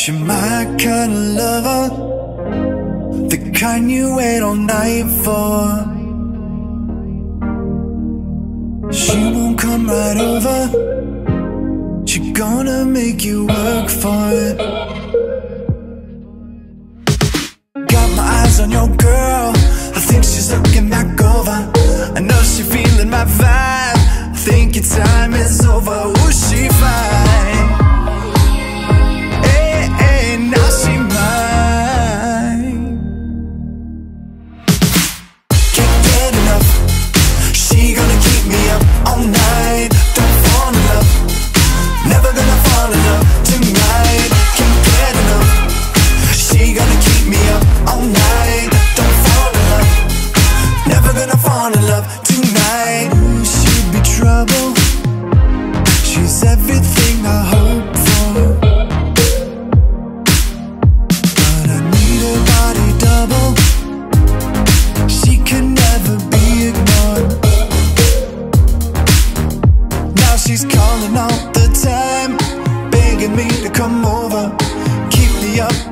She my kind of lover The kind you wait all night for. She won't come right over. She gonna make you work for it. Got my eyes on your girl. I think she's looking back over. I know she feeling my vibe. I think your time is over. Will she fine? calling all the time, begging me to come over. Keep me up